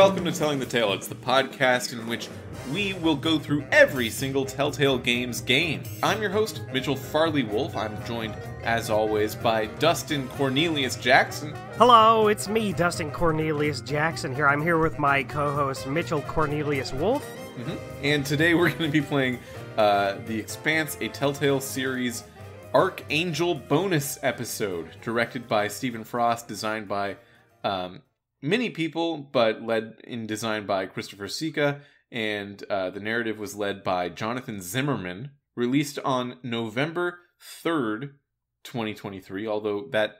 welcome to Telling the Tale. It's the podcast in which we will go through every single Telltale Games game. I'm your host, Mitchell Farley Wolfe. I'm joined, as always, by Dustin Cornelius Jackson. Hello, it's me, Dustin Cornelius Jackson here. I'm here with my co-host Mitchell Cornelius Wolfe. And today we're going to be playing uh, The Expanse, a Telltale series Archangel bonus episode, directed by Stephen Frost, designed by um, many people, but led in design by Christopher Sika, and uh, the narrative was led by Jonathan Zimmerman. Released on November third, twenty twenty three. Although that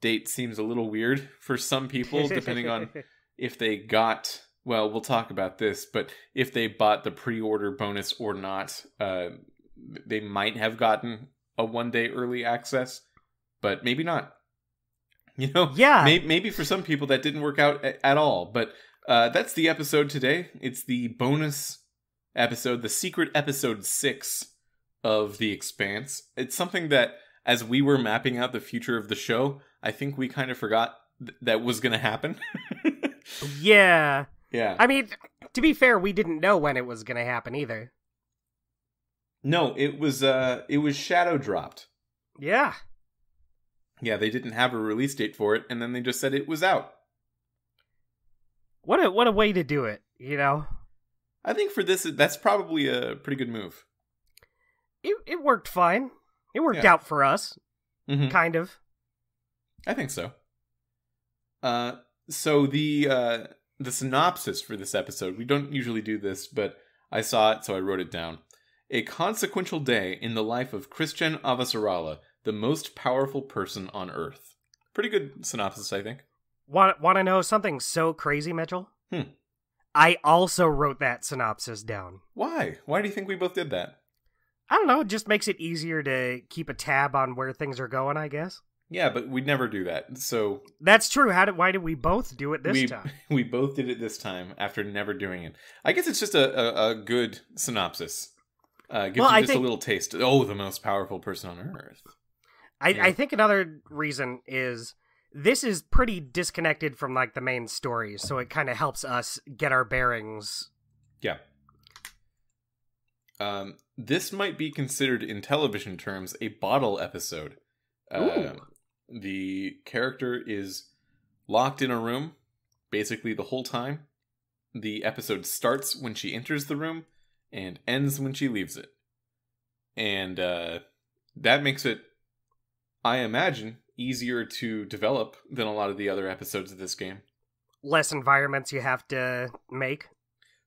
date seems a little weird for some people, depending on if they got well we'll talk about this but if they bought the pre-order bonus or not uh they might have gotten a one day early access but maybe not you know Yeah. maybe, maybe for some people that didn't work out at all but uh that's the episode today it's the bonus episode the secret episode six of the expanse it's something that as we were mapping out the future of the show i think we kind of forgot th- that was gonna happen yeah. yeah I mean, to be fair, we didn't know when it was going to happen either. No, it was uh it was shadow dropped. Yeah. Yeah, they didn't have a release date for it and then they just said it was out. What a what a way to do it, you know. I think for this that's probably a pretty good move. It it worked fine. It worked Yeah. out for us, Mhm. kind of. I think so. Uh so the uh the synopsis for this episode, we don't usually do this, but I saw it so I wrote it down. A consequential day in the life of Chrisjen Avasarala, the most powerful person on earth. Pretty good synopsis, I think. Want want to know something so crazy, Mitchell? Hmm. I also wrote that synopsis down. Why? Why do you think we both did that? I don't know, it just makes it easier to keep a tab on where things are going, I guess. Yeah, but we'd never do that. So That's true. How did why did we both do it this we time? we both did it this time after never doing it. I guess it's just a a, a good synopsis. Uh, gives Well, you I just a little taste. Oh, the most powerful person on earth. I, Yeah. I think another reason is this is pretty disconnected from like the main story, so it kind of helps us get our bearings. Yeah. Um, this might be considered in television terms a bottle episode. Uh, the character is locked in a room basically the whole time. The episode starts when she enters the room and ends when she leaves it. And uh, that makes it, I imagine, easier to develop than a lot of the other episodes of this game. Less environments you have to make.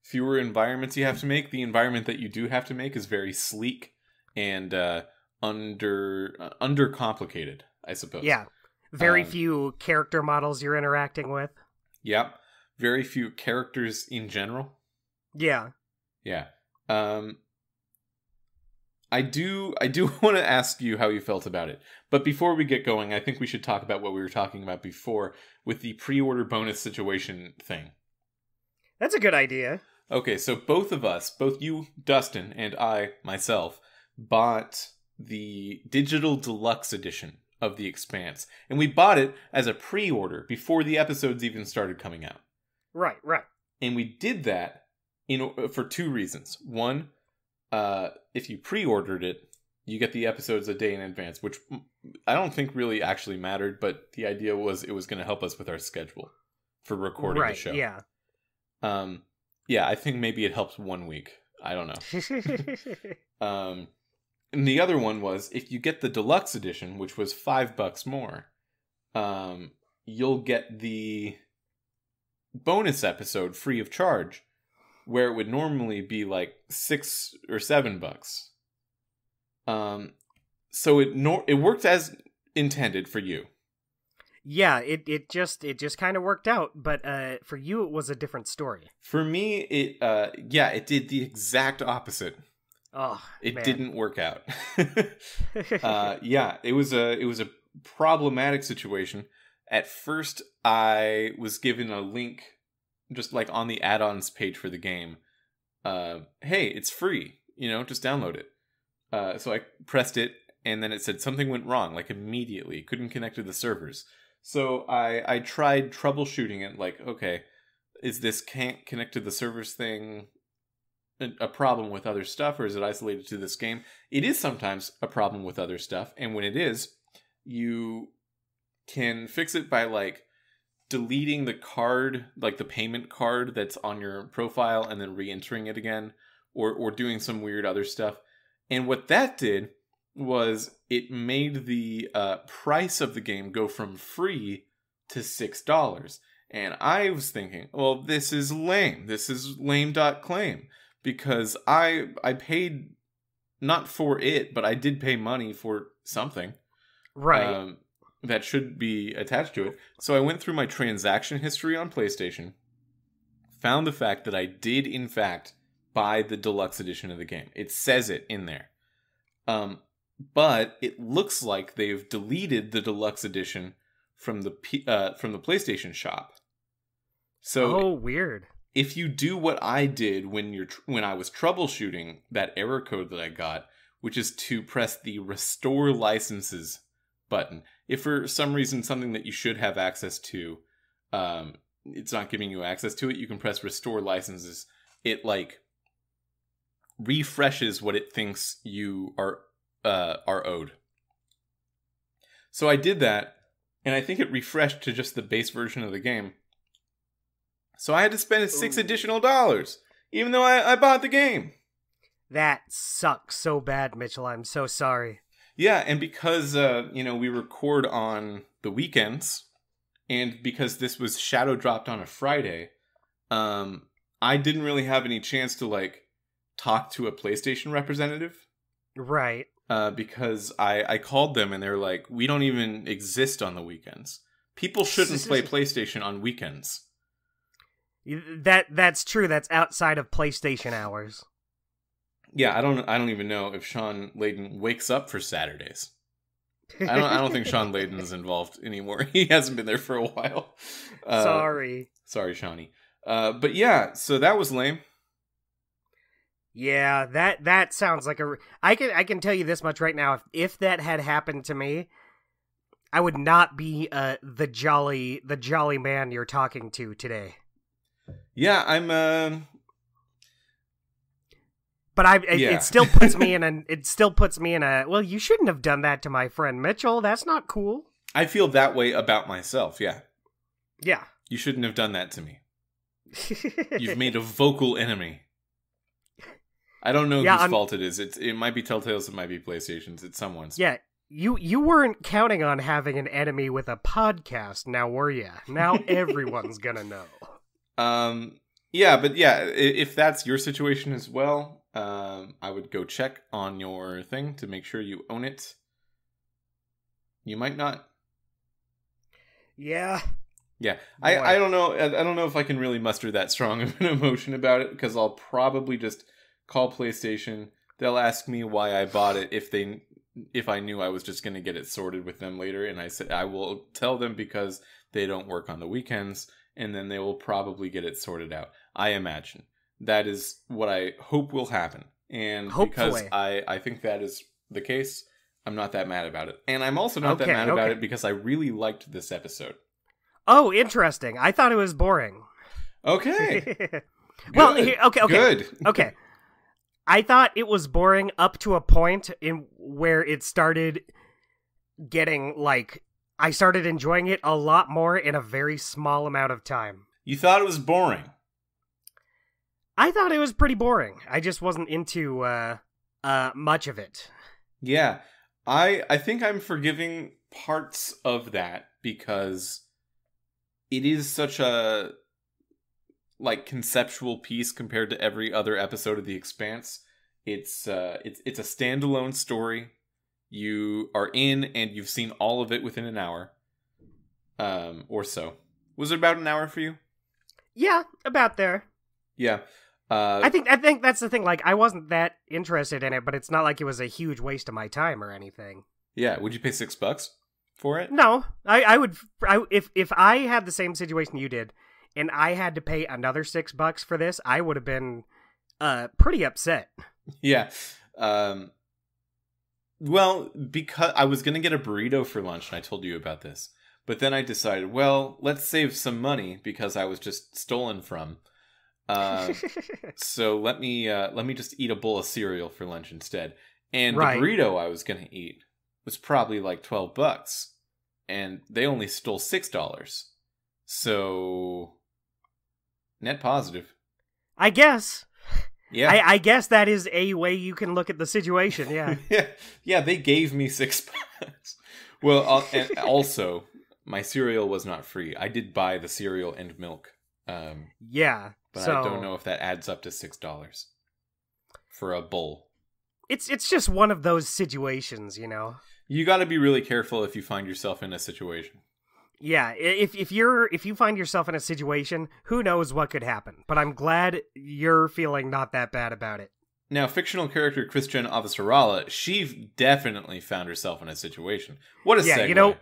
fewer environments you have to make. The environment that you do have to make is very sleek and uh, under uh, under complicated, I suppose. Yeah. Very Um, few character models you're interacting with. Yep. Very few characters in general. Yeah. Yeah. Um I do I do want to ask you how you felt about it. But before we get going, I think we should talk about what we were talking about before with the pre-order bonus situation thing. That's a good idea. Okay, so both of us, both you, Dustin, and I, myself, bought the digital deluxe edition of The Expanse. And we bought it as a pre order before the episodes even started coming out. Right, right. And we did that in for two reasons. One, uh, if you pre ordered it, you get the episodes a day in advance, which I don't think really actually mattered, but the idea was it was going to help us with our schedule for recording right, the show. yeah. Um, yeah, I think maybe it helps one week. I don't know. Um, and the other one was if you get the deluxe edition, which was five bucks more, um, you'll get the bonus episode free of charge, where it would normally be like six or seven bucks. Um, so it nor it worked as intended for you. yeah, it, it just it just kind of worked out, but uh for you it was a different story. For me, it uh, yeah, it did the exact opposite. Oh, It man. didn't work out. uh, yeah, it was a it was a problematic situation. At first, I was given a link, just like on the add-ons page for the game. Uh, hey, it's free. You know, just download it. Uh, so I pressed it, and then it said something went wrong, like immediately. Couldn't connect to the servers. So I I tried troubleshooting it. Like, okay, is this can't connect to the servers thing a, a problem with other stuff, or is it isolated to this game? It is sometimes a problem with other stuff, and when it is, you can fix it by like deleting the card, like the payment card that's on your profile, and then re-entering it again, or or doing some weird other stuff. And what that did was it made the uh, price of the game go from free to six dollars. And I was thinking, well, this is lame. This is lame.claim because I I paid not for it, but I did pay money for something. Right. Um, that should be attached to it. So I went through my transaction history on PlayStation, found the fact that I did in fact buy the deluxe edition of the game. It says it in there. Um, but it looks like they've deleted the deluxe edition from the P- uh, from the PlayStation shop. So oh, weird. if you do what I did when you're tr- when I was troubleshooting that error code that I got, which is to press the restore licenses button. If for some reason something that you should have access to, um, it's not giving you access to it, you can press restore licenses. It like refreshes what it thinks you are uh, are owed. So I did that, and I think it refreshed to just the base version of the game. So I had to spend six Ooh. additional dollars, even though I, I bought the game. That sucks so bad, Mitchell. I'm so sorry. Yeah, and because uh, you know we record on the weekends, and because this was shadow dropped on a Friday, um, I didn't really have any chance to like talk to a PlayStation representative. Right. Uh, because I I called them and they're like, we don't even exist on the weekends. People shouldn't play PlayStation on weekends. That that's true. That's outside of PlayStation hours. Yeah, I don't I don't even know if Shawn Layden wakes up for Saturdays. I don't I don't think Shawn Layden's involved anymore. He hasn't been there for a while. Uh, sorry. Sorry, Shawnee. Uh, but yeah, so that was lame. Yeah, that that sounds like a I can I can tell you this much right now. If if that had happened to me, I would not be uh the jolly the jolly man you're talking to today. Yeah, I'm. Uh, But I it, Yeah. it still puts me in an it still puts me in a well. You shouldn't have done that to my friend Mitchell. That's not cool. I feel that way about myself. Yeah, Yeah. you shouldn't have done that to me. You've made a vocal enemy. I don't know Yeah, whose I'm- fault it is. It's it might be Telltale's. It might be PlayStation's. It's someone's. yeah. You you weren't counting on having an enemy with a podcast, now were you? Now everyone's gonna know. Um. Yeah, but yeah, if that's your situation as well, um, I would go check on your thing to make sure you own it. You might not. Yeah. Yeah, I, Boy. I don't know. I, I don't know if I can really muster that strong of an emotion about it because I'll probably just call PlayStation. They'll ask me why I bought it if they if I knew I was just going to get it sorted with them later, and I said I will tell them because they don't work on the weekends, and then they will probably get it sorted out. I imagine that is what I hope will happen, and because I I think that is the case, I'm not that mad about it, and I'm also not that Okay, mad about it because I really liked this episode. Oh, interesting. I thought it was boring. Okay. well, here, okay, okay, Good. okay. I thought it was boring up to a point in where it started getting like I started enjoying it a lot more in a very small amount of time. You thought it was boring. I thought it was pretty boring. I just wasn't into uh uh much of it. Yeah. I I think I'm forgiving parts of that because it is such a like conceptual piece compared to every other episode of The Expanse. It's uh it's it's a standalone story. You are in and you've seen all of it within an hour. Um or so. Was it about an hour for you? Yeah, about there. Yeah. Uh I think I think that's the thing like I wasn't that interested in it, but it's not like it was a huge waste of my time or anything. yeah, would you pay 6 bucks for it? No, I, I would I, if if I had the same situation you did, and I had to pay another six bucks for this, I would have been uh pretty upset. Yeah. Um well, because I was going to get a burrito for lunch and I told you about this. But then I decided, well, let's save some money because I was just stolen from. Uh, so let me uh, let me just eat a bowl of cereal for lunch instead. And Right. the burrito I was gonna eat was probably like twelve bucks, and they only stole six dollars. So net positive. I guess. Yeah. I, I guess that is a way you can look at the situation. Yeah. yeah, yeah, they gave me six bucks. Well, also my cereal was not free. I did buy the cereal and milk, um, yeah. But so I don't know if that adds up to six dollars for a bowl. it's it's just one of those situations, you know. You got to be really careful if you find yourself in a situation. Yeah, if if you're if you find yourself in a situation, who knows what could happen. But I'm glad you're feeling not that bad about it. Now, fictional character Chrisjen Avasarala, she definitely found herself in a situation. What a yeah, segue. you know,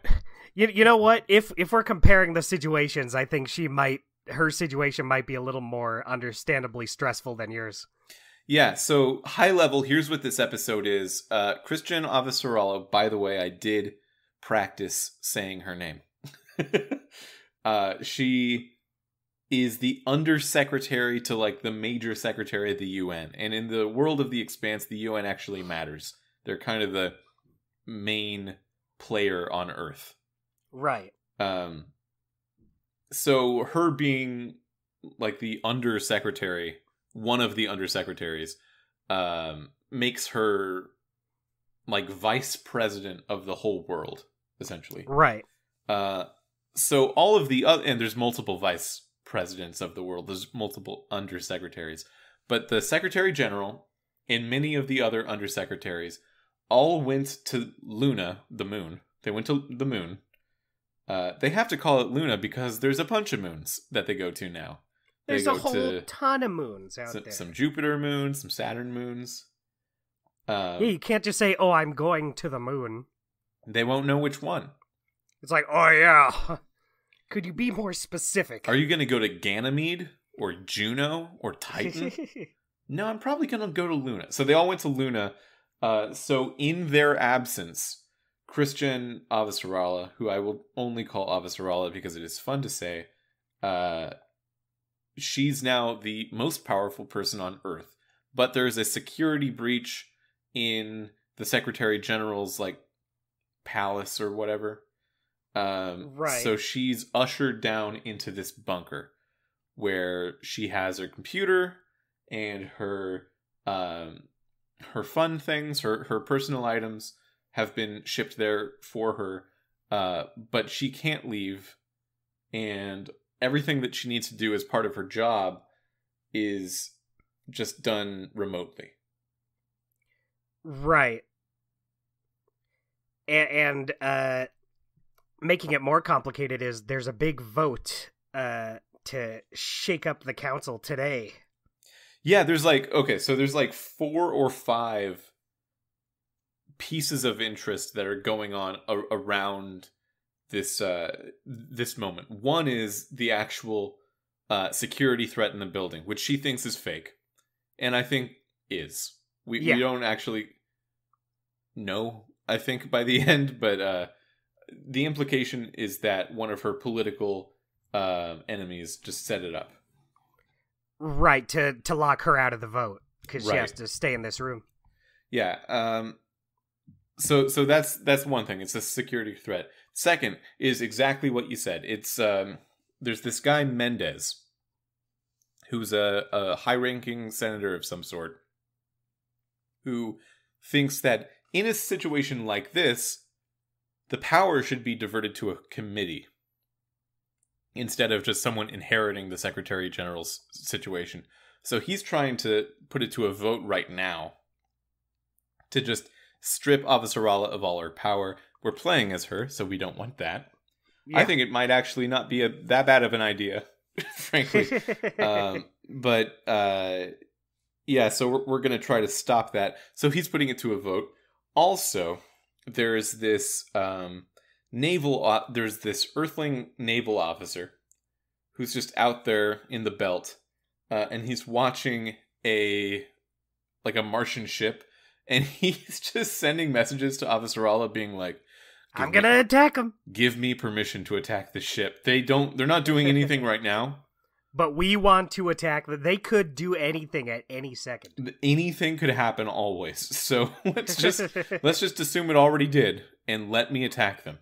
you you know what? If if we're comparing the situations, I think she might her situation might be a little more understandably stressful than yours. Yeah, so high level, here's what this episode is. Uh, Chrisjen Avasarala, by the way, I did practice saying her name. uh, she is the undersecretary to like the major secretary of the UN. And in the world of the expanse, the UN actually matters. They're kind of the main player on Earth. Right. Um, so her being like the undersecretary, one of the undersecretaries, um, makes her like vice president of the whole world, essentially. Right. Uh, so all of the other, and there's multiple vice presidents of the world. There's multiple undersecretaries, but the secretary general and many of the other undersecretaries all went to Luna, the moon. They went to the moon. Uh, they have to call it Luna because there's a bunch of moons that they go to now. They There's a whole ton of moons out some, there. some Jupiter moons, some Saturn moons. Uh, yeah, you can't just say, "Oh, I'm going to the moon." They won't know which one. It's like, "Oh yeah." Could you be more specific? Are you going to go to Ganymede or Juno or Titan? no, I'm probably going to go to Luna. So they all went to Luna. Uh, so in their absence, Chrisjen Avasarala, who I will only call Avasarala because it is fun to say, uh, she's now the most powerful person on Earth. But there's a security breach in the Secretary General's like palace or whatever. Um, Right. So she's ushered down into this bunker where she has her computer and her um, her fun things, her her personal items have been shipped there for her, uh, but she can't leave, and everything that she needs to do as part of her job is just done remotely. Right. And, uh making it more complicated is there's a big vote uh to shake up the council today. Yeah, there's like okay, so there's like four or five pieces of interest that are going on a- around this uh this moment. One is the actual uh security threat in the building, which she thinks is fake. And I think is. We Yeah. we don't actually know, I think by the end, but uh the implication is that one of her political uh, enemies just set it up. Right, to to lock her out of the vote cuz she has to stay in this room. Yeah. Um so so that's that's one thing. It's a security threat. Second is exactly what you said. It's um there's this guy Mendez who's a, a high-ranking senator of some sort who thinks that in a situation like this the power should be diverted to a committee instead of just someone inheriting the secretary general's situation. So he's trying to put it to a vote right now to just strip Avasarala of all her power. We're playing as her, so we don't want that. I think it might actually not be a that bad of an idea, frankly. um, but uh, yeah, so we're, we're going to try to stop that. So he's putting it to a vote. Also, there's this um, naval. O- there's this Earthling naval officer who's just out there in the belt, uh, and he's watching a like a Martian ship, and he's just sending messages to Avasarala, being like, I'm gonna attack them, give me permission to attack the ship. They don't. They're not doing anything right now. but we want to attack them. They could do anything at any second. Anything could happen always. So let's just let's just assume it already did, and let me attack them.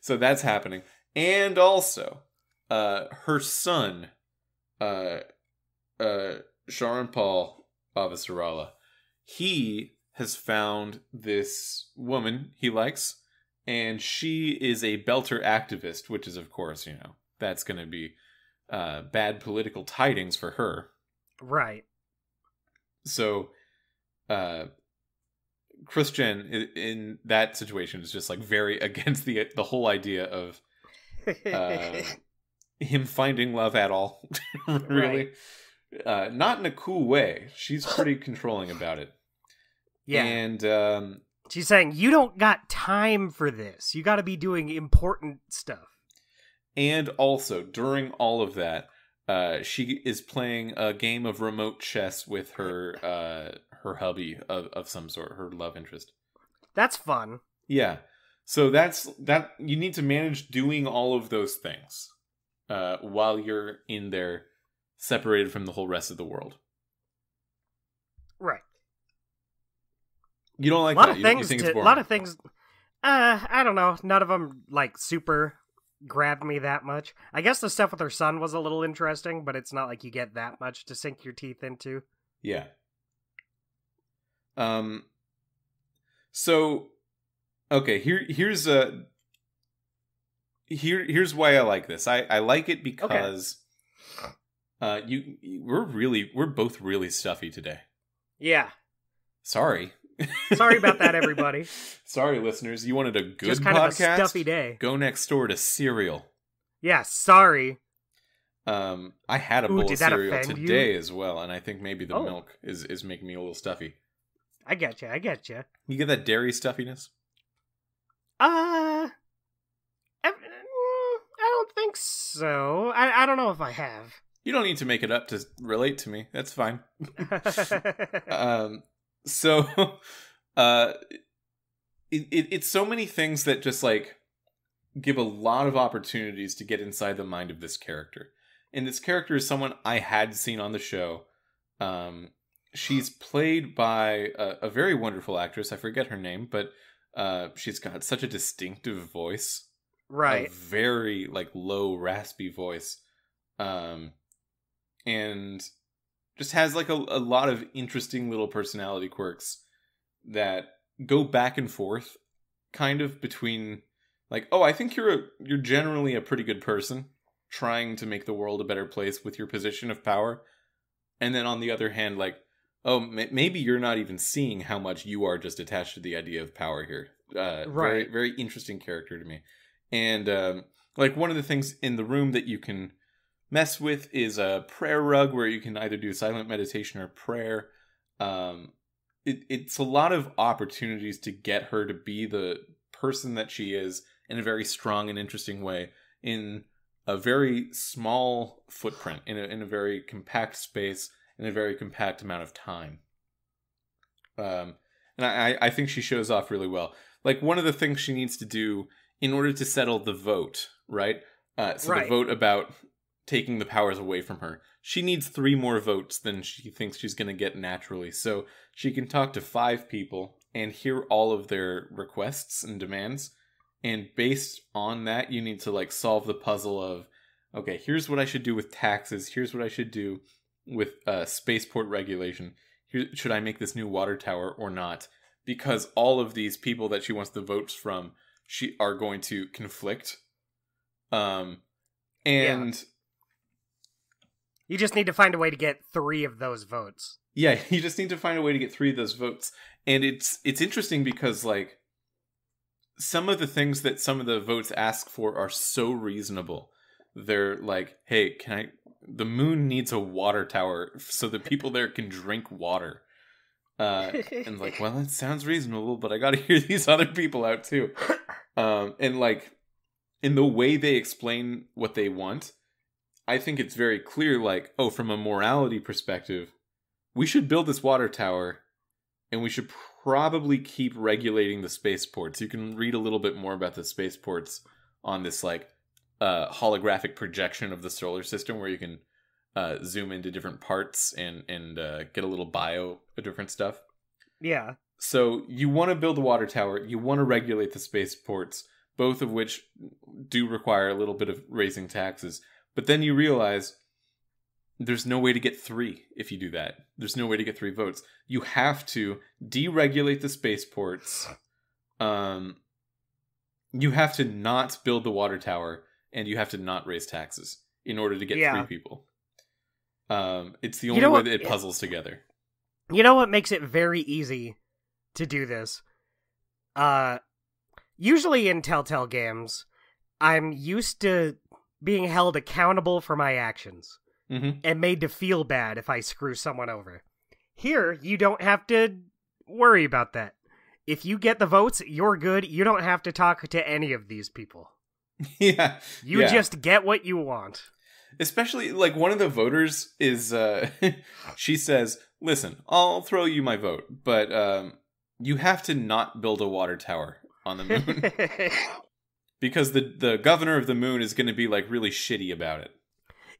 so that's happening. And also, uh, her son, uh, uh, Charanpal Avasarala, he has found this woman he likes, and she is a Belter activist, which is, of course, you know, that's going to be uh, bad political tidings for her. right. So, uh, Chrisjen in, in that situation is just like very against the the whole idea of uh, him finding love at all. really, uh, not in a cool way. She's pretty controlling about it. yeah. and um, She's saying, You don't got time for this. You got to be doing important stuff. and also during all of that, uh, she is playing a game of remote chess with her uh, her hubby of, of some sort, her love interest. That's fun. Yeah. So that's that you need to manage doing all of those things uh while you're in there separated from the whole rest of the world. Right. You don't like a lot that. of You, don't- you things. think To, it's a lot of things. Uh, I don't know. None of them like super grabbed me that much. I guess the stuff with her son was a little interesting, but it's not like you get that much to sink your teeth into. Yeah. Um so okay, here here's a here here's why I like this. I I like it because uh you we're really we're both really stuffy today. Yeah. Sorry. Sorry about that, everybody. Sorry, listeners. You wanted a good Just kind podcast? of a stuffy day. Go next door to cereal. Yeah. Sorry. Um, I had a Ooh, bowl of cereal offend you? today as well, and I think maybe the Oh. milk is is making me a little stuffy. I get you. I get you. You get that dairy stuffiness? Uh, I, I don't think so. I I don't know if I have. You don't need to make it up to relate to me. That's fine. um, so, uh, it, it, it's so many things that just like give a lot of opportunities to get inside the mind of this character. And this character is someone I had seen on the show. Um, she's played by a, a very wonderful actress. I forget her name, but uh, she's got such a distinctive voice right. a very like low raspy voice um and just has like a, a lot of interesting little personality quirks that go back and forth kind of between like oh i think you're a you're generally a pretty good person trying to make the world a better place with your position of power. And then on the other hand like oh m- maybe you're not even seeing how much you are just attached to the idea of power here. Uh very Right. very interesting character to me. And um, like one of the things in the room that you can mess with is a prayer rug where you can either do silent meditation or prayer. Um, it, it's a lot of opportunities to get her to be the person that she is in a very strong and interesting way in a very small footprint in a, in a very compact space in a very compact amount of time. Um, and I, I think she shows off really well. Like one of the things she needs to do in order to settle the vote, right? Uh, so Right. the vote about taking the powers away from her. She needs three more votes than she thinks she's going to get naturally. So she can talk to five people and hear all of their requests and demands. And based on that, you need to like solve the puzzle of okay, here's what I should do with taxes. Here's what I should do with uh, spaceport regulation. Here, should I make this new water tower or not? Because all of these people that she wants the votes from, she are going to conflict. Um, and You just need to find a way to get three of those votes. yeah you just need to find a way to get three of those votes. And it's it's interesting because like some of the things that some of the votes ask for are so reasonable. They're like hey can i the moon needs a water tower so the people there can drink water. Uh and like well that sounds reasonable but i gotta hear these other people out too. Um and like in the way they explain what they want i think it's very clear like oh from a morality perspective we should build this water tower and we should probably keep regulating the spaceports. You can read a little bit more about the spaceports on this like uh, holographic projection of the solar system, where you can uh, zoom into different parts and and uh, get a little bio of different stuff. Yeah. So you want to build a water tower. You want to regulate the spaceports, both of which do require a little bit of raising taxes. But then you realize there's no way to get three if you do that. There's no way to get three votes. You have to deregulate the spaceports. Um, you have to not build the water tower, and you have to not raise taxes in order to get Yeah. three people. Um, it's the You only know way what- that it puzzles together. You know what makes it very easy to do this? Uh usually in Telltale games, I'm used to being held accountable for my actions hmm and made to feel bad if I screw someone over. Here, you don't have to worry about that. If you get the votes, you're good. You don't have to talk to any of these people. yeah, You yeah. just get what you want. especially like one of the voters is uh she says listen i'll throw you my vote but um you have to not build a water tower on the moon because the the governor of the moon is going to be like really shitty about it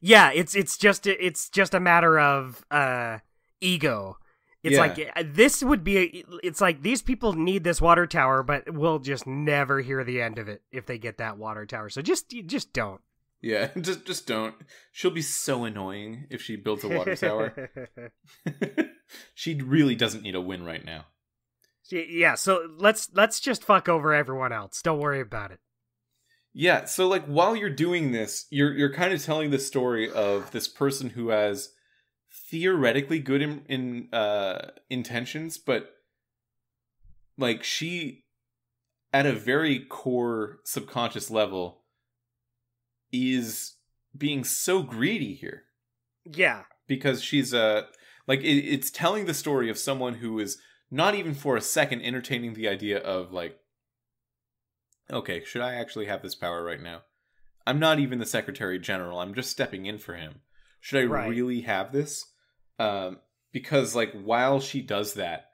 Yeah, it's it's just it's just a matter of uh ego. It's Yeah. like uh, this would be a, it's like these people need this water tower but we'll just never hear the end of it if they get that water tower. So just just don't. yeah just just don't she'll be so annoying if she builds a water tower she really doesn't need a win right now yeah, so let's let's just fuck over everyone else. Don't worry about it. Yeah, so like while you're doing this, you're you're kind of telling the story of this person who has theoretically good in, in uh intentions, but like she at a very core subconscious level is being so greedy here Yeah. because she's uh like it, it's telling the story of someone who is not even for a second entertaining the idea of like okay should i actually have this power right now? I'm not even the secretary general. I'm just stepping in for him. Should i Right. really have this? Um because like while she does that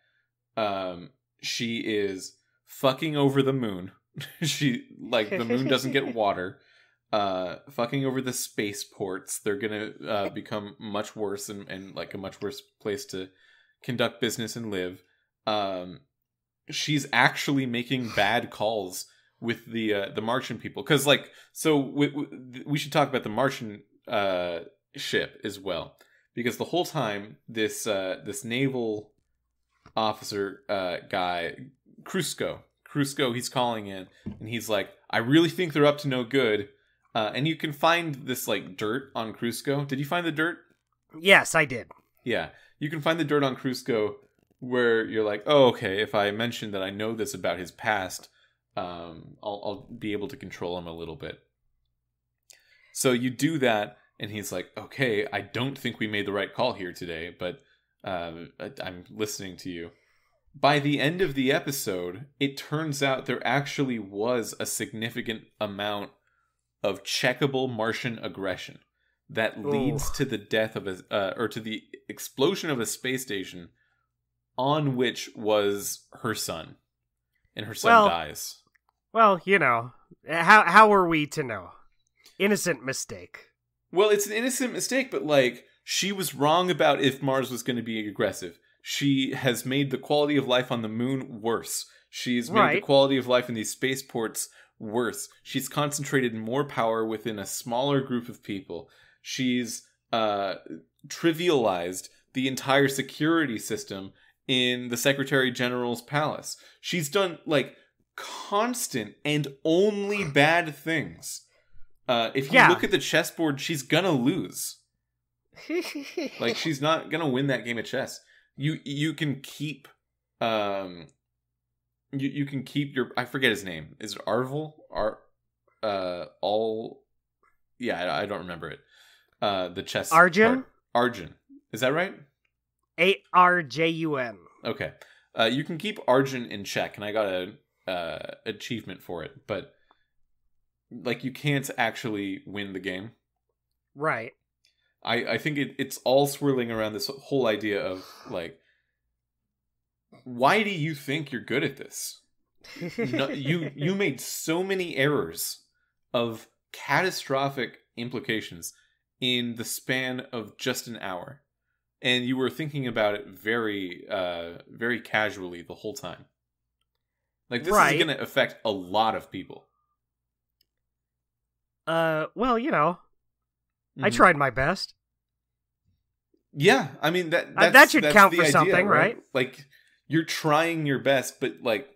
um she is fucking over the moon. She like the moon doesn't get water. Uh fucking over the spaceports they're gonna uh become much worse and, and like a much worse place to conduct business and live. Um she's actually making bad calls with the uh the martian people. Because like so we, we, we should talk about the martian uh ship as well. Because the whole time this uh this naval officer uh guy Crusko Crusko he's calling in and he's like I really think they're up to no good. Uh and you can find this like dirt on Crusko. Did you find the dirt? Yes, I did. yeah. You can find the dirt on Crusko where you're like oh okay if I mention that I know this about his past um I'll I'll be able to control him a little bit so you do that and he's like okay I don't think we made the right call here today but I- I'm listening to you. By the end of the episode, it turns out there actually was a significant amount of checkable Martian aggression that leads Ooh. to the death of a uh, or to the explosion of a space station on which was her son, and her son Well- dies. Well, you know, how how are we to know? Innocent mistake. Well, it's an innocent mistake, but like she was wrong about if Mars was going to be aggressive. She has made the quality of life on the moon worse. She's made the quality of life in these spaceports worse. She's concentrated more power within a smaller group of people. She's uh, trivialized the entire security system in the Secretary General's palace. She's done like constant and only bad things. Uh, if you Yeah. look at the chessboard, she's gonna lose. Like she's not gonna win that game of chess. You you can keep um you you can keep your I forget his name. Is it Arvel? Ar uh all yeah, I, I don't remember it. Uh the chess Arjun? part. Arjun. Is that right? A R J U N. Okay. Uh you can keep Arjun in check and I got a uh achievement for it, but like you can't actually win the game. Right. I, I think it, it's all swirling around this whole idea of like why do you think you're good at this? No, you you made so many errors of catastrophic implications in the span of just an hour, and you were thinking about it very uh very casually the whole time. Like this Right. is going to affect a lot of people. Uh, well, you know, I Mhm. tried my best. Yeah, I mean that uh, that should that's count for idea, something, right? Like you're trying your best, but like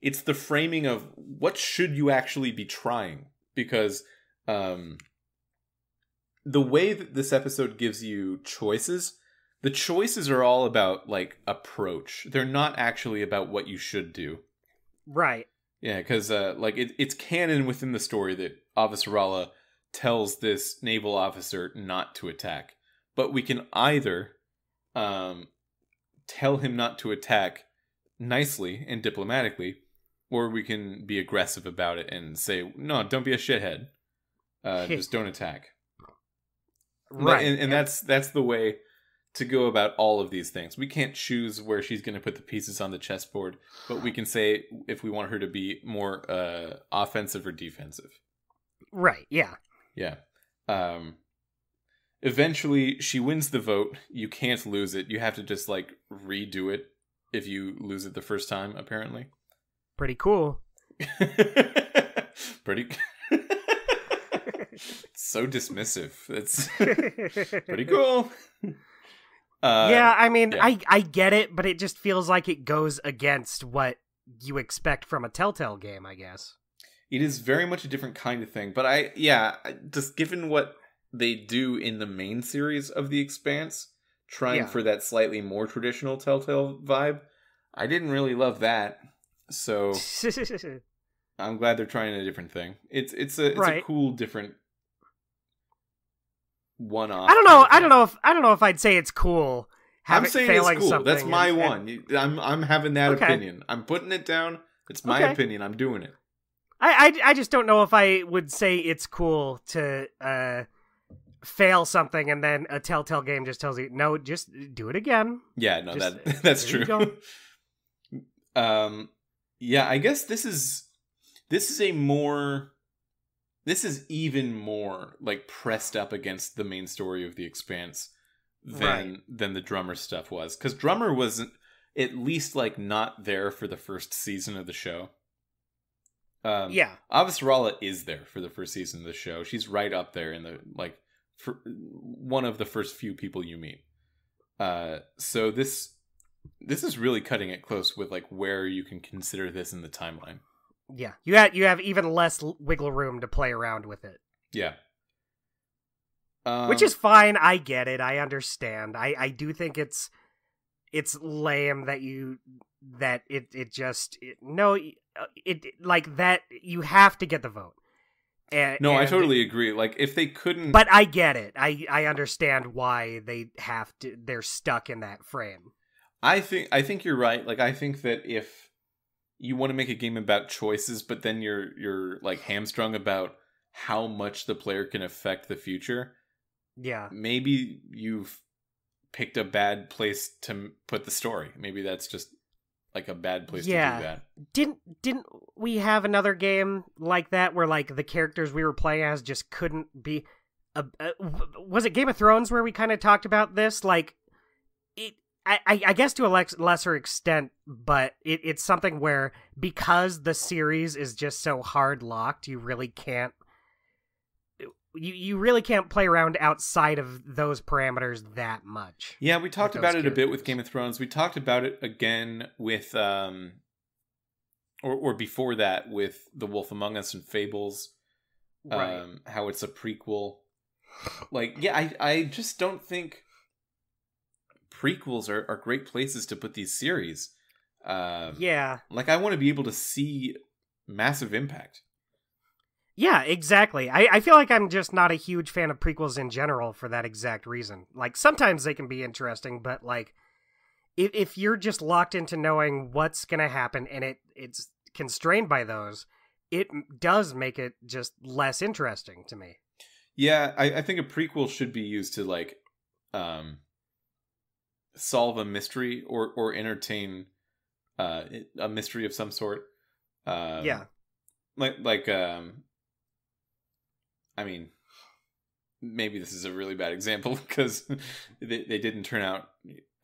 it's the framing of what should you actually be trying because um the way that this episode gives you choices, the choices are all about like approach. They're not actually about what you should do. Right. Yeah, because uh, like it, it's canon within the story that Avasarala tells this naval officer not to attack, but we can either um, tell him not to attack nicely and diplomatically, or we can be aggressive about it and say, "No, don't be a shithead. Uh, just don't attack." Right. and, and that's that's the way to go about all of these things. We can't choose where she's going to put the pieces on the chessboard, but we can say if we want her to be more uh, offensive or defensive. right. Yeah. Yeah. Um, eventually, she wins the vote. You can't lose it. You have to just like redo it if you lose it the first time. Apparently, Pretty cool. pretty. so dismissive. It's pretty cool. Uh, yeah, I mean, yeah. I I get it, but it just feels like it goes against what you expect from a Telltale game, I guess. it is very much a different kind of thing but i yeah just given what they do in the main series of the expanse trying Yeah. for that slightly more traditional telltale vibe i didn't really love that so i'm glad they're trying a different thing it's it's a it's a cool different one off I don't know. I don't know if I don't know if I'd say it's cool. i'm saying it's cool that's my and- and- one You- i'm i'm having that Okay. opinion i'm putting it down it's my Okay. opinion i'm doing it I, I I just don't know if I would say it's cool to uh fail something and then a Telltale game just tells you no, just do it again. Yeah, no, Just- that that's true. um, yeah, I guess this is this is a more this is even more like pressed up against the main story of the Expanse than Right. than the drummer stuff was because drummer wasn't at least like not there for the first season of the show. Um, yeah. Avasarala is there for the first season of the show. She's right up there in the like for one of the first few people you meet. Uh, so this this is really cutting it close with like where you can consider this in the timeline. Yeah. You have you have even less wiggle room to play around with it. Yeah. Um, Which is fine. I get it. I understand. I I do think it's it's lame that you that it it just it, no it, it like that you have to get the vote. And, no, I totally agree. Like if they couldn't, But I get it. I I understand why they have to. They're stuck in that frame. I think I think you're right. Like I think that if you want to make a game about choices, but then you're you're like hamstrung about how much the player can affect the future, Yeah. maybe you've picked a bad place to put the story. Maybe that's just like a bad place Yeah. to do that. Didn't didn't we have another game like that where like the characters we were playing as just couldn't be? Uh, uh, a, a, was it Game of Thrones where we kind of talked about this? Like it. I, I guess to a lex- lesser extent, but it, it's something where because the series is just so hard locked, you really can't you you really can't play around outside of those parameters that much. Yeah, we talked about it a bit with. Game of Thrones. We talked about it again with um or or before that with The Wolf Among Us and Fables. Right. Um how it's a prequel. Like, yeah, I I just don't think prequels are, are great places to put these series. Um yeah. like I want to be able to see massive impact. Yeah, exactly. I, I feel like I'm just not a huge fan of prequels in general for that exact reason. Like sometimes they can be interesting, but like if if you're just locked into knowing what's gonna happen and it it's constrained by those, it does make it just less interesting to me. Yeah, I, I think a prequel should be used to like um solve a mystery or or entertain uh, a mystery of some sort. Um, yeah. like like um, I mean, maybe this is a really bad example because they they didn't turn out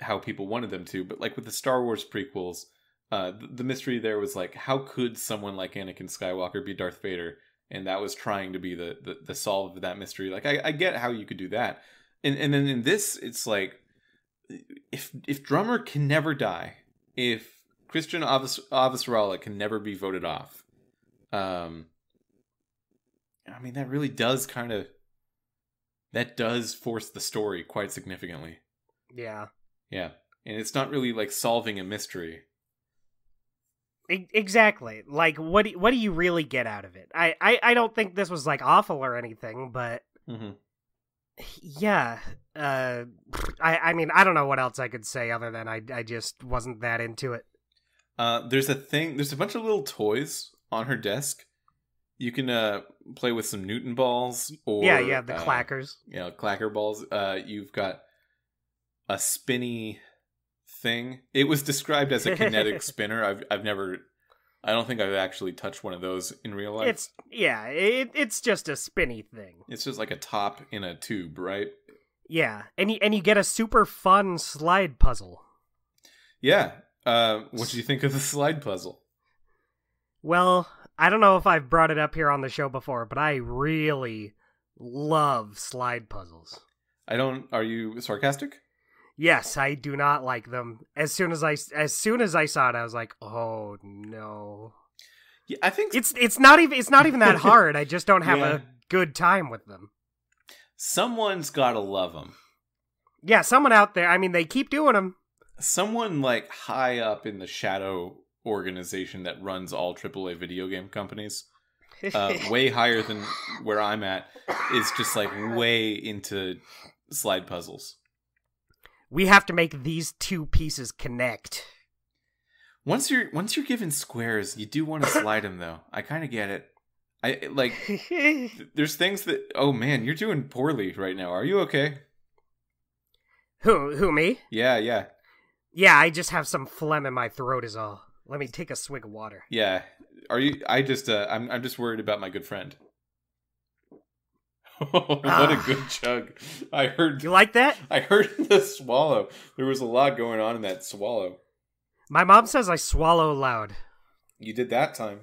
how people wanted them to. But like with the Star Wars prequels, uh, the, the mystery there was like, how could someone like Anakin Skywalker be Darth Vader? And that was trying to be the the, the solve of that mystery. Like I, I get how you could do that, and and then in this, it's like if if drummer can never die, if Chrisjen Avis, Avasarala can never be voted off, um, I mean that really does kind of that does force the story quite significantly. Yeah. Yeah, and it's not really like solving a mystery. Exactly. Like, what do, what do you really get out of it? I, I, I don't think this was like awful or anything, but Mm-hmm. yeah. Uh, I, I mean, I don't know what else I could say other than I, I just wasn't that into it. Uh, there's a thing. There's a bunch of little toys on her desk. You can uh, play with some Newton balls, or yeah, yeah, the uh, clackers. you know, clacker balls. Uh, you've got a spinny thing. It was described as a kinetic spinner. I've I've never. I don't think I've actually touched one of those in real life. It's yeah, it, it's just a spinny thing. It's just like a top in a tube, right? Yeah, and you, and you get a super fun slide puzzle. Yeah. Uh, what do you think of the slide puzzle? Well, I don't know if I've brought it up here on the show before, but I really love slide puzzles. I don't. Are you sarcastic? Yes, I do not like them. As soon as I as soon as I saw it, I was like, "Oh no." Yeah, I think It's it's not even it's not even that hard. I just don't have Yeah. a good time with them. Someone's got to love them. Yeah, someone out there. I mean, they keep doing them. Someone like high up in the shadow organization that runs all AAA video game companies, uh, way higher than where I'm at, is just like way into slide puzzles. we have to make these two pieces connect. Once you're once you're given squares, you do want to slide them though. I kind of get it. I like. There's things that. Oh man, you're doing poorly right now. Are you okay? who who me? Yeah, yeah, Yeah, I just have some phlegm in my throat is all. Let me take a swig of water. yeah. Are you? I just. Uh, I'm. I'm just worried about my good friend. what a Ah. good chug! I heard. You like that? I heard the swallow. There was a lot going on in that swallow. My mom says I swallow loud. You did that time.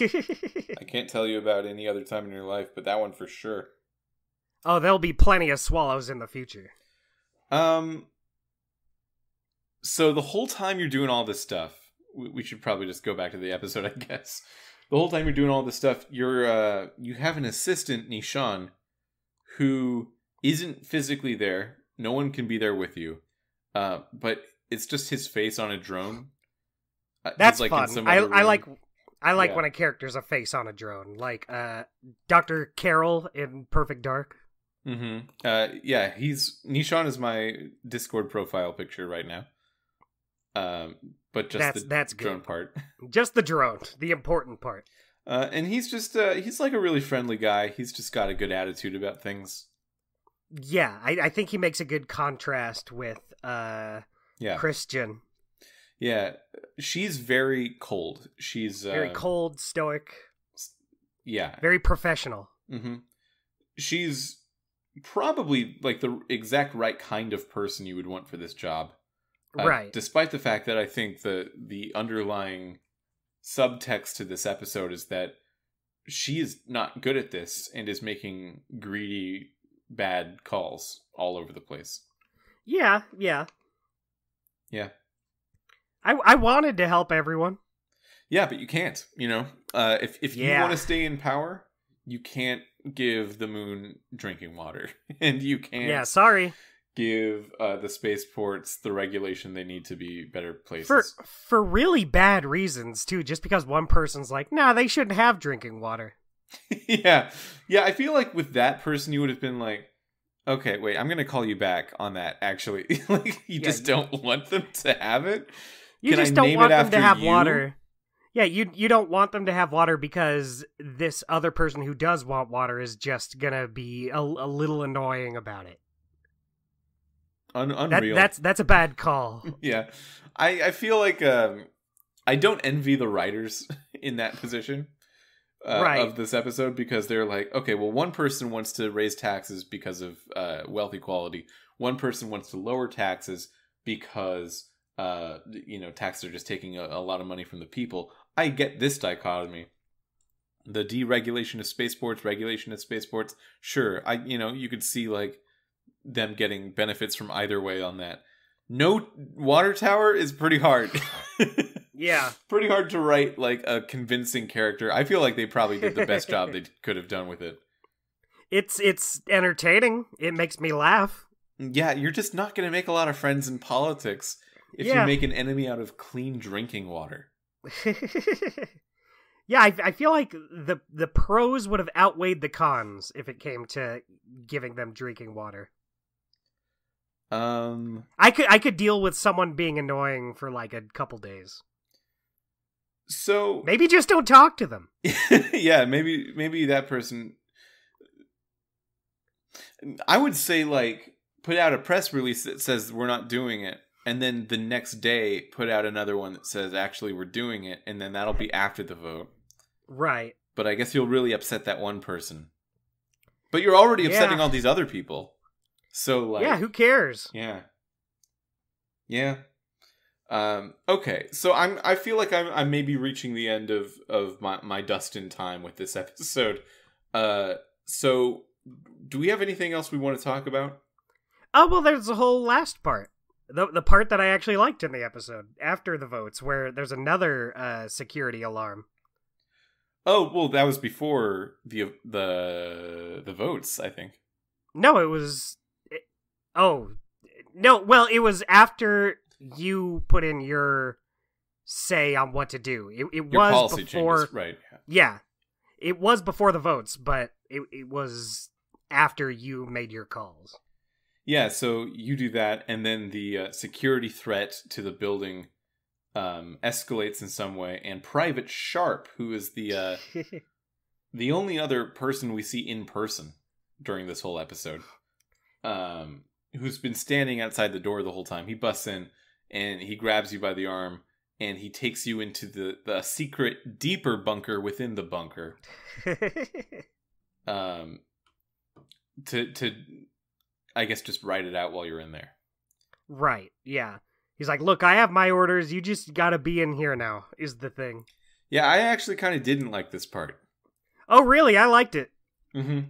I can't tell you about any other time in your life, but that one for sure. oh, there'll be plenty of swallows in the future. Um. So the whole time you're doing all this stuff, we, we should probably just go back to the episode, I guess. The whole time you're doing all this stuff, you're uh, you have an assistant, Nishan, who isn't physically there. No one can be there with you, uh, but it's just his face on a drone. Uh, That's like, in fun. some I I like I like Yeah. when a character's a face on a drone, like uh Dr. Carroll in Perfect Dark. Mm-hmm. Uh, yeah, he's Nishan is my Discord profile picture right now. Um, but just That's- the that's good. drone part. Just the drone, the important part. Uh, and he's just uh, he's like a really friendly guy. He's just got a good attitude about things. Yeah, I, I think he makes a good contrast with uh Yeah, Chrisjen. Yeah. She's very cold. She's uh, Very cold, stoic, Yeah. very professional. hmm She's probably like the exact right kind of person you would want for this job. Uh, right. Despite the fact that I think the the underlying subtext to this episode is that she is not good at this and is making greedy bad calls all over the place. Yeah, yeah. Yeah. I I wanted to help everyone. Yeah, but you can't. You know, uh, if if you want to stay in power, you can't give the moon drinking water, and you can't Yeah, sorry. give uh, the spaceports the regulation they need to be better places. For for really bad reasons too, just because one person's like, "Nah, they shouldn't have drinking water." yeah, yeah. I feel like with that person, you would have been like, "Okay, wait, I'm gonna call you back on that." Actually, like you Yeah, just don't want them to have it. You Can I just don't want them to have you? water. Yeah, you you don't want them to have water because this other person who does want water is just gonna be a, a little annoying about it. Un- That, unreal. that's that's a bad call. yeah, I I feel like um, I don't envy the writers in that position. Uh, Right. of this episode because they're like okay well one person wants to raise taxes because of uh, wealth equality one person wants to lower taxes because uh, you know taxes are just taking a, a lot of money from the people i get this dichotomy the deregulation of spaceports regulation of spaceports sure i you know you could see like them getting benefits from either way on that no water tower is pretty hard Yeah. pretty hard to write like a convincing character. I feel like they probably did the best job they could have done with it. It's it's entertaining. It makes me laugh. Yeah, you're just not going to make a lot of friends in politics if Yeah. you make an enemy out of clean drinking water. yeah, I, I feel like the the pros would have outweighed the cons if it came to giving them drinking water. Um I could I could deal with someone being annoying for like a couple days. so Maybe just don't talk to them. yeah, maybe maybe that person I would say like put out a press release that says we're not doing it and then the next day put out another one that says actually we're doing it and then that'll be after the vote. Right. but I guess you'll really upset that one person. But you're already upsetting Yeah. all these other people. So like yeah, who cares? yeah. Yeah. Um okay. So I'm I feel like I'm I may be reaching the end of of my my Dustin time with this episode. Uh so do we have anything else we want to talk about? Oh well, there's the whole last part. The the part that I actually liked in the episode after the votes, where there's another uh, security alarm. Oh, well that was before the the the votes, I think. No, it was. It, oh no, well, it was after you put in your say on what to do. It it Your was policy before. changes, right. Yeah, it was before the votes, but it it was after you made your calls. Yeah, so you do that, and then the uh, security threat to the building um, escalates in some way, and Private Sharp, who is the uh, the only other person we see in person during this whole episode, um, who's been standing outside the door the whole time, he busts in and he grabs you by the arm, and he takes you into the the secret, deeper bunker within the bunker, um, to to I guess just write it out while you're in there. right. Yeah. He's like, "Look, I have my orders. You just got to be in here now." Is the thing. Yeah, I actually kind of didn't like this part. Oh, really? I liked it. Mm-hmm.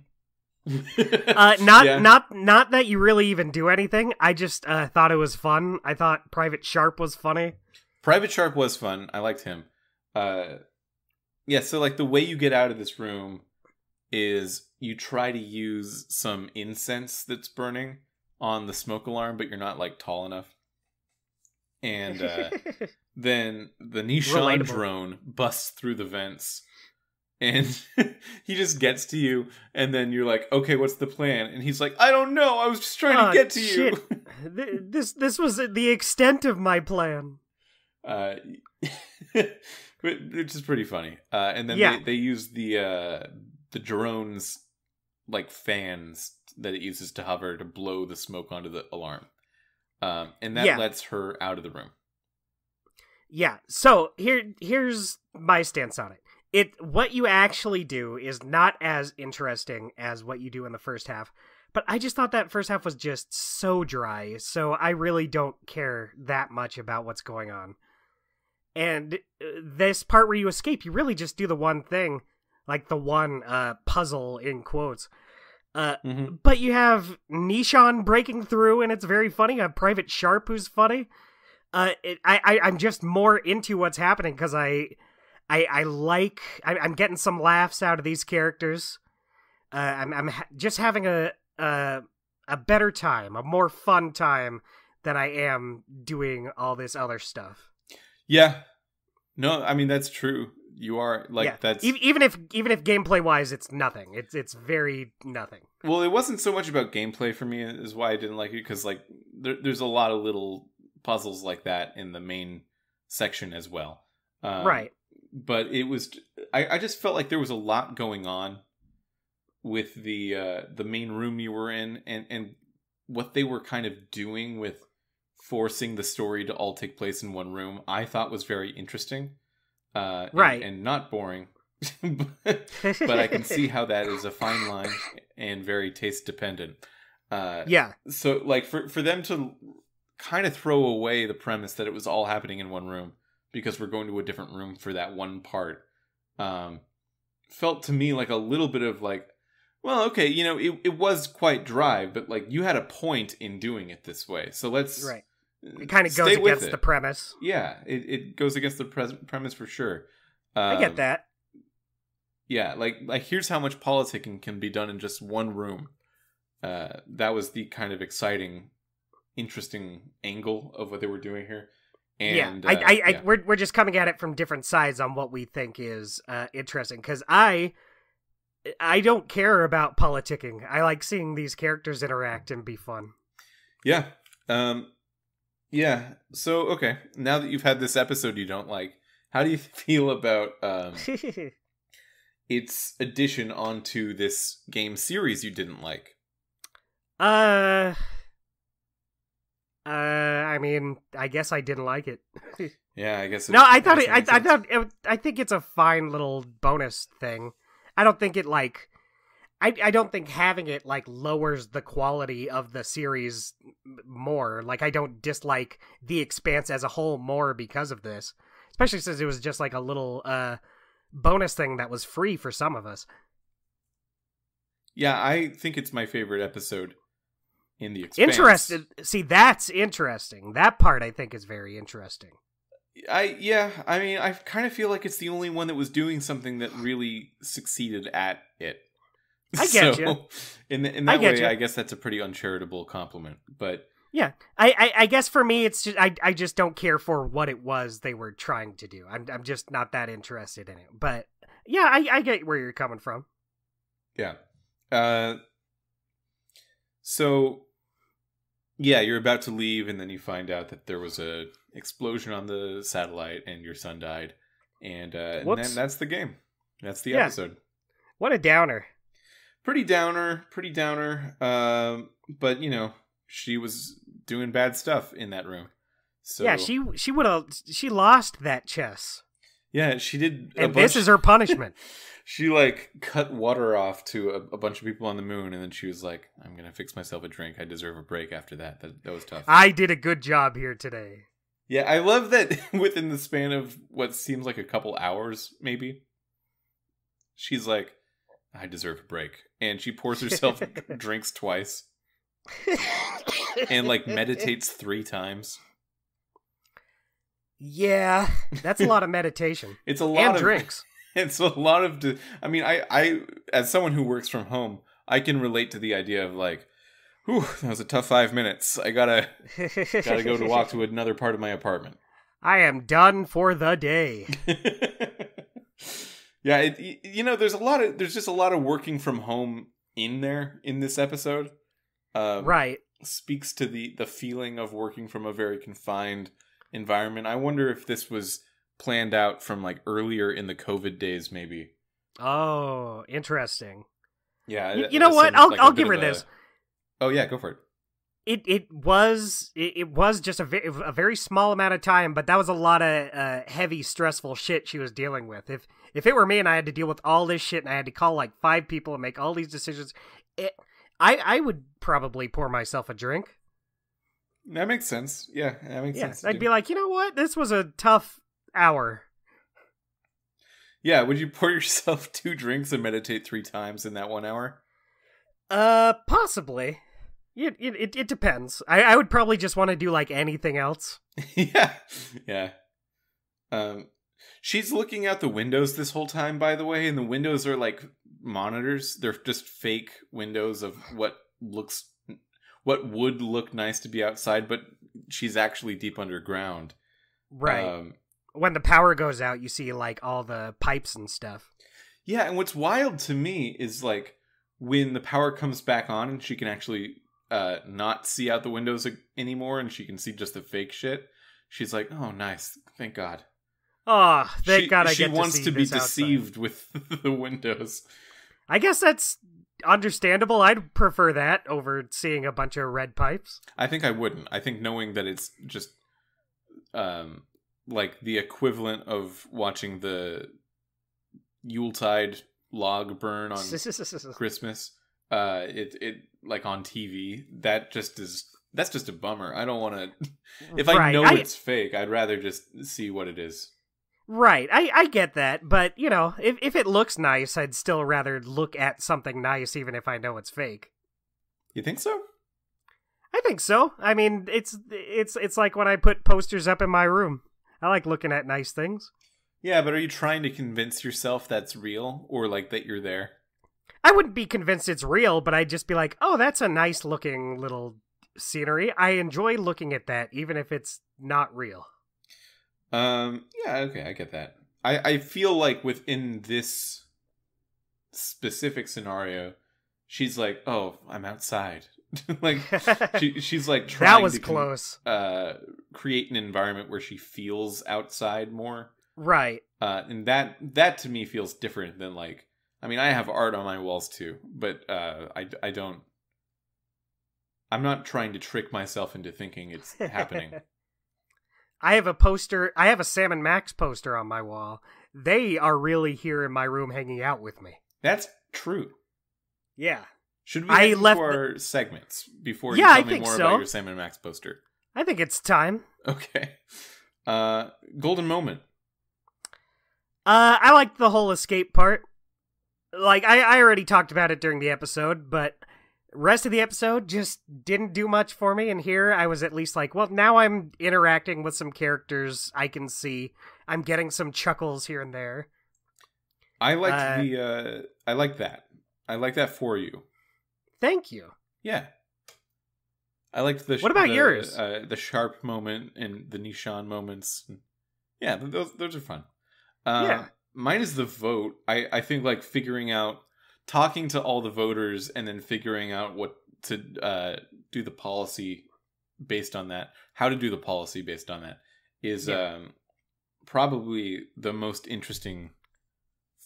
Uh, not Yeah. not not that you really even do anything. I just uh, thought it was fun. I thought Private Sharp was funny. Private Sharp was fun. I liked him. Uh, yeah, so like the way you get out of this room is you try to use some incense that's burning on the smoke alarm, but you're not like tall enough. And uh, then the Nishan Relatable. drone busts through the vents and he just gets to you and then you're like okay what's the plan and he's like i don't know i was just trying Ah, to get to shit. you Th- this this was the extent of my plan. uh which is pretty funny uh and then Yeah. they, they use the uh the drones like fans that it uses to hover to blow the smoke onto the alarm um and that Yeah. lets her out of the room Yeah. So here here's my stance on it. It what you actually do is not as interesting as what you do in the first half. But I just thought that first half was just so dry, so I really don't care that much about what's going on. And uh, this part where you escape, you really just do the one thing, like the one uh, puzzle in quotes. Uh, mm-hmm. but you have Nishan breaking through, and it's very funny. You have Private Sharp, who's funny. Uh, it, I, I, I'm just more into what's happening because I, I, I like. I, I'm getting some laughs out of these characters. Uh, I'm, I'm ha- just having a, a, a better time, a more fun time than I am doing all this other stuff. yeah no i mean that's true you are like yeah. that's E- even if even if gameplay wise, it's nothing. It's it's very nothing. Well, it wasn't so much about gameplay for me is why I didn't like it because like there, there's a lot of little puzzles like that in the main section as well. Um, right. But it was I, I just felt like there was a lot going on with the uh, the main room you were in and and what they were kind of doing with forcing the story to all take place in one room, I thought was very interesting. Uh, and- Right. and, not boring. but, but I can see how that is a fine line and very taste dependent. Uh, yeah, so like for for them to kind of throw away the premise that it was all happening in one room because we're going to a different room for that one part um felt to me like a little bit of like well okay you know it, it was quite dry but like you had a point in doing it this way so let's right. It kind of goes against the premise. yeah it, it goes against the pres- premise for sure um, I get that. yeah like like here's how much politicking can be done in just one room uh that was the kind of exciting interesting angle of what they were doing here and yeah, I, uh, I, I, yeah. we're we're just coming at it from different sides on what we think is uh, interesting. Because I, I don't care about politicking. I like seeing these characters interact and be fun. yeah um yeah so okay now that you've had this episode you don't like how do you feel about um its addition onto this game series you didn't like uh, uh, I mean, I guess I didn't like it. yeah i guess no, I thought it. I, I thought it, I think it's a fine little bonus thing. I don't think it like. I, I don't think having it like lowers the quality of the series more. Like I don't dislike the expanse as a whole more because of this. Especially since it was just like a little uh bonus thing that was free for some of us. yeah i think it's my favorite episode in the expanse. Interested see that's interesting. That part I think is very interesting. I yeah, I mean, I kind of feel like it's the only one that was doing something that really succeeded at it. I get so, ya. In th- in I that get way, ya. I guess that's a pretty uncharitable compliment. But Yeah, I, I, I guess for me, it's just I, I just don't care for what it was they were trying to do. I'm, I'm just not that interested in it. But yeah, I, I get where you're coming from. yeah, uh, so yeah, you're about to leave, and then you find out that there was a explosion on the satellite, and your son died, and, uh, and then that's the game. That's the Yeah. episode. What a downer. Pretty downer, pretty downer. Um, but you know, she was doing bad stuff in that room. So yeah, she she would have she lost that chess, yeah she did. a and this is her punishment. She like cut water off to a, a bunch of people on the moon, and then she was like, "I'm gonna fix myself a drink. I deserve a break after that. That that was tough." I did a good job here today. yeah, I love that within the span of what seems like a couple hours, maybe. She's like, "I deserve a break," and she pours herself drinks twice and like meditates three times. Yeah, that's a lot of meditation It's a lot and of drinks. It's a lot of. di- I mean, I, I, as someone who works from home, I can relate to the idea of like, whew, that was a tough five minutes. I gotta, gotta go to walk to another part of my apartment. I am done for the day. Yeah, it, you know, there's a lot of, there's just a lot of working from home in there in this episode. Um, right. speaks to the the feeling of working from a very confined environment. I wonder if this was planned out from like earlier in the COVID days, maybe. Oh, interesting. Yeah, Y- you know what? I'll- like I'll give her a- this. Oh yeah, go for it. It it was it, it was just a, ve- a very small amount of time but that was a lot of uh, heavy stressful shit she was dealing with if if it were me and i had to deal with all this shit and i had to call like five people and make all these decisions it, i i would probably pour myself a drink That makes sense. Yeah, that makes yeah sense. i'd be like you know what this was a tough hour yeah, would you pour yourself two drinks and meditate three times in that one hour? uh possibly it it, it, depends I, I would probably just want to do like anything else yeah, yeah. Um, she's looking out the windows this whole time, by the way, and the windows are like monitors. They're just fake windows of what looks, what would look nice to be outside, but she's actually deep underground. right Um, when the power goes out you see like all the pipes and stuff Yeah, and what's wild to me is like when the power comes back on and she can actually uh not see out the windows anymore and she can see just the fake shit. She's like, "Oh, nice. Thank God." Oh, thank she, God I she get wants to, see to be outside. deceived with the windows. I guess that's understandable. I'd prefer that over seeing a bunch of red pipes. I think I wouldn't. I think knowing that it's just um like the equivalent of watching the Yuletide log burn on Christmas, uh it it like on TV, that just is that's just a bummer. I don't want to if I Right, know I- it's fake, I'd rather just see what it is. Right, I, I get that, but you know, if if it looks nice, I'd still rather look at something nice, even if I know it's fake. You think so? I think so. I mean, it's it's it's like when I put posters up in my room. I like looking at nice things. Yeah, but are you trying to convince yourself that's real or like that you're there? I wouldn't be convinced it's real, but I'd just be like, "Oh, that's a nice looking little scenery. I enjoy looking at that, even if it's not real." Um, yeah, okay, I get that. I, I feel like within this specific scenario, she's like, "Oh, I'm outside." like she, she's like trying that was to close, uh, create an environment where she feels outside more. right? Uh, and that that to me feels different than like. I mean, I have art on my walls too, but uh, I I don't. I'm not trying to trick myself into thinking it's happening. I have a poster. I have a Sam and Max poster on my wall. They are really here in my room, hanging out with me. That's true. Yeah, Should we I left our segments before Yeah, you I me think more so. about your Sam and Max poster? I think it's time. Okay. Uh, golden moment. Uh, I liked the whole escape part. Like I, I already talked about it during the episode, but rest of the episode just didn't do much for me. And here I was at least like, well, now I'm interacting with some characters I can see. I'm getting some chuckles here and there. I liked Uh, the. Uh, I like that. I like that for you. Thank you. Yeah. I liked the. What about the, yours? Uh, the sharp moment and the Nishan moments. Yeah, those those are fun. Uh, Yeah. Mine is the vote. I I think like figuring out, talking to all the voters, and then figuring out what to uh, do the policy based on that. How to do the policy based on that is Yeah. um, probably the most interesting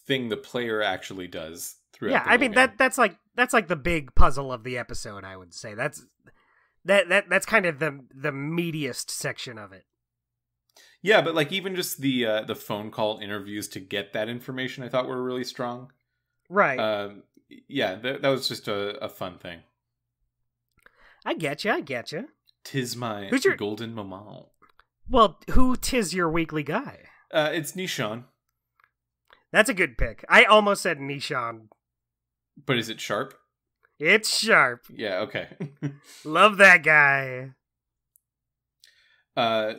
thing the player actually does throughout. yeah, the I mean game. that that's like that's like the big puzzle of the episode. I would say that's that that that's kind of the the meatiest section of it. Yeah, but like even just the uh, the phone call interviews to get that information, I thought were really strong. Right. Um, yeah, th- that was just a, a fun thing. I get you. I get you. Tis my Who's your- golden moment. Well, who tis your weekly guy? Uh, it's Nishan, That's a good pick. I almost said Nishan. but is it sharp? It's sharp. Yeah, okay. Love that guy. uh,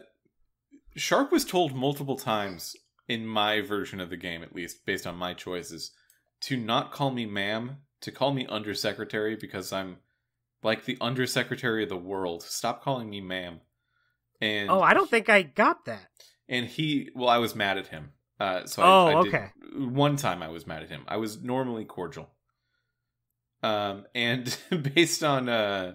sharp was told multiple times in my version of the game, at least based on my choices, to not call me ma'am, to call me undersecretary because I'm like the undersecretary of the world. Stop calling me ma'am. And Oh, I don't think I got that. and he well i was mad at him uh so Oh, I, I did- okay. one time i was mad at him i was normally cordial um and based on uh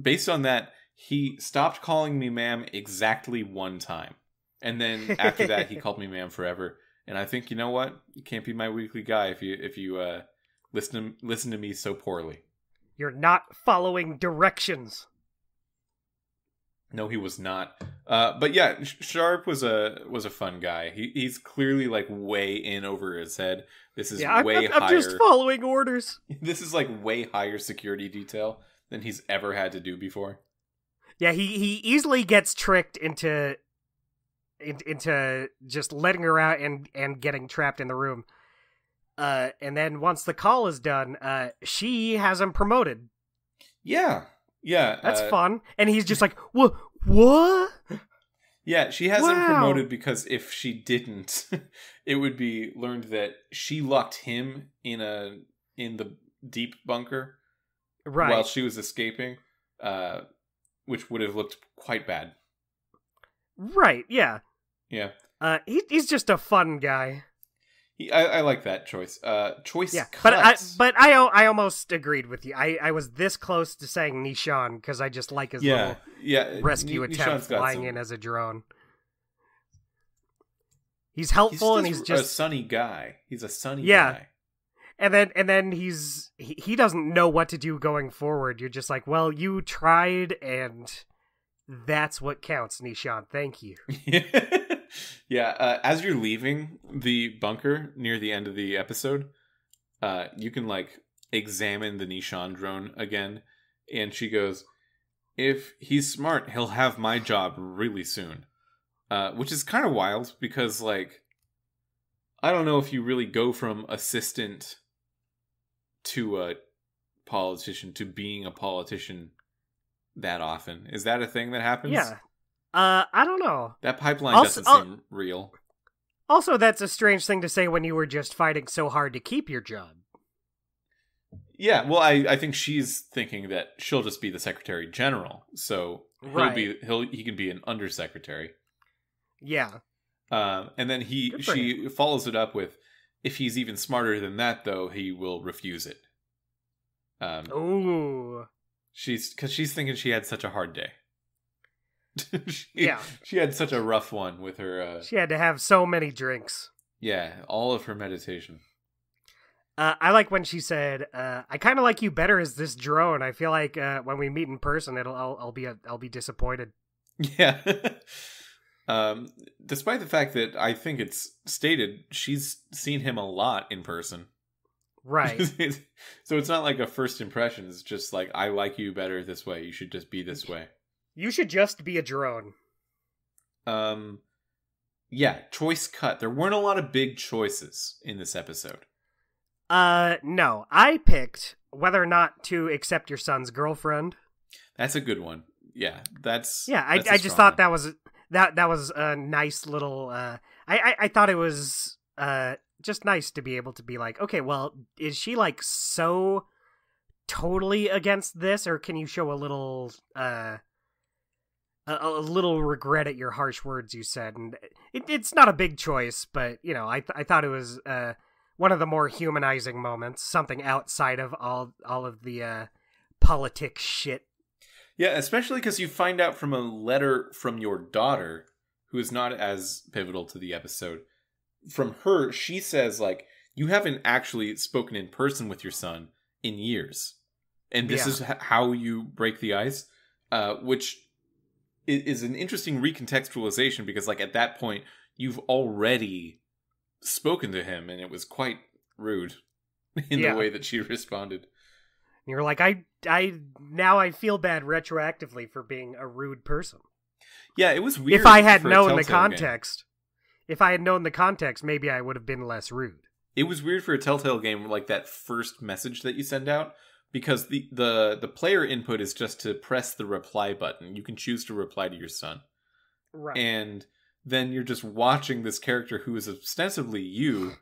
based on that he stopped calling me ma'am exactly one time and then after that he called me ma'am forever and i think you know what you can't be my weekly guy if you if you uh listen listen to me so poorly You're not following directions. No, he was not. Uh, but yeah, Sharp was a was a fun guy. He he's clearly like way in over his head. This is yeah, I'm, way I'm, I'm just following orders. this is like way higher security detail than he's ever had to do before. Yeah, he he easily gets tricked into in, into just letting her out and and getting trapped in the room. Uh, and then once the call is done, uh, she has him promoted. Yeah, yeah, That's uh, fun. And he's just like, "What? What?" Yeah, she has him promoted because if she didn't, it would be learned that she locked him in a in the deep bunker Right. while she was escaping, uh, which would have looked quite bad. right. Yeah. Yeah. Uh, he, he's just a fun guy. He, I, I like that choice. Uh, choice Yeah, cuts. but I but I I almost agreed with you. I, I was this close to saying Nishan because I just like his yeah, little yeah. rescue Ni- attempt flying some- in as a drone. He's He's helpful and he's just he's a sunny guy. He's a sunny Yeah. guy. And then and then he's he, he doesn't know what to do going forward. You're just like, well, you tried, and that's what counts, Nishan. Thank you. yeah. Uh, as you're leaving the bunker near the end of the episode, uh, you can like examine the Nishan drone again, and she goes, "If he's smart, he'll have my job really soon," uh, which is kind of wild because like. I don't know if you really go from assistant to a politician to being a politician that often. Is that a thing that happens? Yeah. Uh, I don't know. That pipeline Also- doesn't I'll- seem real. Also, that's a strange thing to say when you were just fighting so hard to keep your job. Yeah, well, I, I think she's thinking that she'll just be the secretary general, so he'll be he'll he can be an undersecretary. Yeah. Um, and then he she follows it up with, if he's even smarter than that, though, he will refuse it. Um, Ooh. she's because she's thinking she had such a hard day. she, Yeah. she had such a rough one with her. Uh, She had to have so many drinks. yeah, all of her meditation. Uh, I like when she said, uh, "I kind of like you better as this drone. I feel like uh, when we meet in person, it'll I'll, I'll be a, I'll be disappointed." Yeah. Um, despite the fact that I think it's stated she's seen him a lot in person. Right. so it's not like a first impression. It's just like, I like you better this way. You should just be this way. you should just be a drone. Um, yeah, choice cut. There weren't a lot of big choices in this episode. Uh, no. I picked whether or not to accept your son's girlfriend. That's a good one. Yeah, that's Yeah, I, that's a I just thought one. that was that that was a nice little. Uh, I, I I thought it was uh just nice to be able to be like, okay, well, is she like so totally against this, or can you show a little uh a, a little regret at your harsh words you said? And it, it's not a big choice, but you know, I th- I thought it was uh one of the more humanizing moments, something outside of all all of the uh politics shit. Yeah, especially because you find out from a letter from your daughter, who is not as pivotal to the episode. From her, she says, like, you haven't actually spoken in person with your son in years. And this Yeah. is h- how you break the ice, uh, which is an interesting recontextualization because, like, at that point, you've already spoken to him, and it was quite rude in Yeah. the way that she responded. And you're like, I, I now I feel bad retroactively for being a rude person. Yeah, it was weird. if I had known the Telltale game. context, if I had known the context, maybe I would have been less rude. it was weird for a telltale game like that first message that you send out because the the the player input is just to press the reply button you can choose to reply to your son Right. and then you're just watching this character who is ostensibly you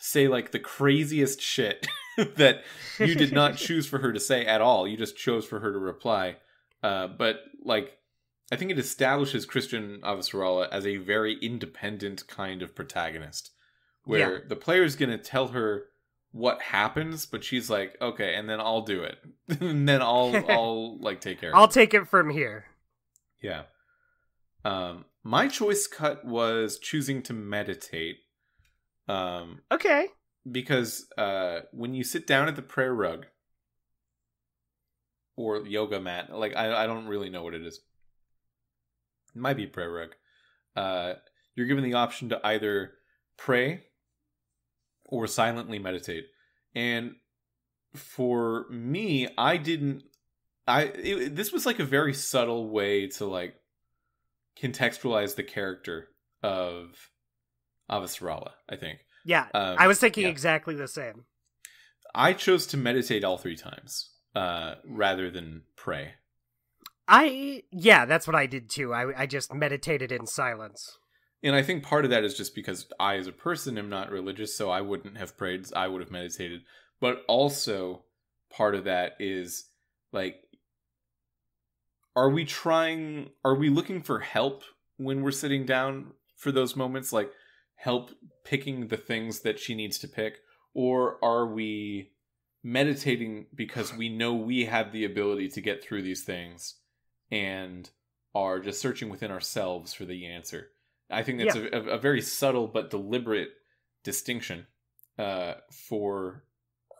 say like the craziest shit that you did not choose for her to say at all. You just chose for her to reply. Uh, but like i think it establishes chrisjen avasarala as a very independent kind of protagonist where the player is gonna tell her what happens but she's like okay and then i'll do it. And then i'll i'll like take care I'll it. take it from here. yeah. Um my choice cut was choosing to meditate um Okay. because uh when you sit down at the prayer rug or yoga mat like i, I don't really know what it is. It might be prayer rug. Uh you're given the option to either pray or silently meditate. And for me i didn't i it, this was like a very subtle way to like contextualize the character of avasarala i think Yeah. um, I was thinking yeah. exactly the same. I chose to meditate all three times, uh, rather than pray. I yeah, that's what I did too. I I just meditated in silence. And I think part of that is just because I, as a person, am not religious, so I wouldn't have prayed. I would have meditated. But also, part of that is like, are we trying? Are we looking for help when we're sitting down for those moments? Like, help picking the things that she needs to pick, or are we meditating because we know we have the ability to get through these things and are just searching within ourselves for the answer? I think that's a, a, a very subtle but deliberate distinction uh, for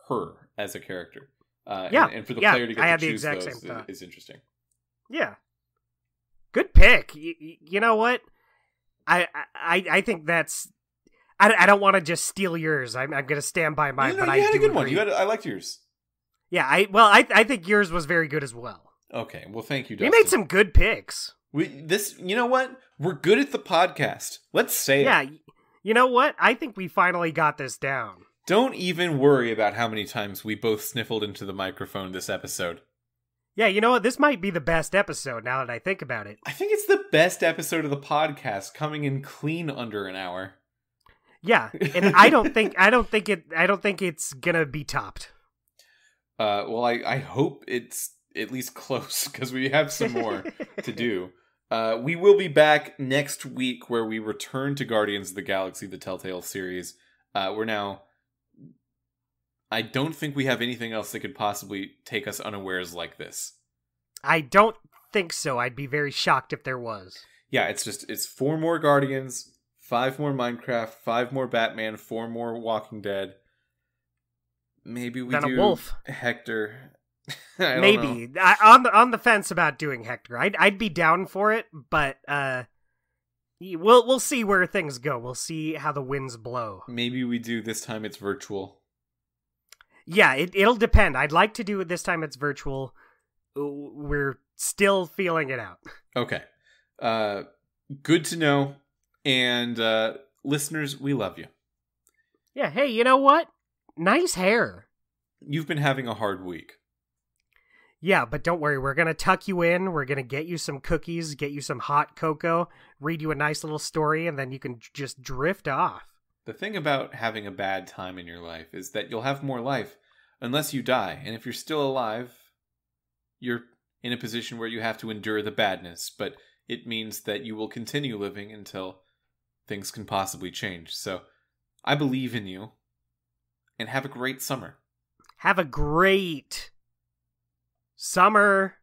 her as a character. Uh, Yeah, and, and for the yeah, player to get I to had the choose exact those same thought. is, is interesting. Yeah. Good pick. You, you know what? I I I think that's. I, I don't want to just steal yours. I'm, I'm going to stand by mine. but you I had a good one. You had I liked yours. Yeah. I well, I I think yours was very good as well. Okay, well, thank you. You Dustin. made some good picks. We this, you know what? We're good at the podcast. Let's say Yeah. it. You know what? I think we finally got this down. Don't even worry about how many times we both sniffled into the microphone this episode. Yeah. You know what? This might be the best episode now that I think about it. I think it's the best episode of the podcast, coming in clean under an hour. Yeah. And I don't think I don't think it I don't think it's gonna be topped. Uh, well, I I hope it's at least close because we have some more to do. Uh, we will be back next week where we return to Guardians of the Galaxy, the Telltale series. Uh, we're now. I don't think we have anything else that could possibly take us unawares like this. I don't think so. I'd be very shocked if there was. Yeah, it's just it's four more Guardians, five more Minecraft, five more Batman, four more Walking Dead. Maybe we Then a do wolf. Hector. I. Maybe I, on the on the fence about doing Hector. I'd I'd be down for it, but uh, we'll we'll see where things go. We'll see how the winds blow. Maybe we do this time. It's virtual. Yeah, it it'll depend. I'd like to do it this time. It's virtual. Uh, We're still feeling it out. Okay. Uh good to know. And uh listeners, we love you. Yeah. Hey, you know what? Nice hair. You've been having a hard week. Yeah, but don't worry. We're gonna tuck you in. We're gonna get you some cookies, get you some hot cocoa, read you a nice little story, and then you can just drift off. The thing about having a bad time in your life is that you'll have more life unless you die. And if you're still alive, you're in a position where you have to endure the badness, but it means that you will continue living until things can possibly change. So I believe in you and have a great summer. Have a great summer.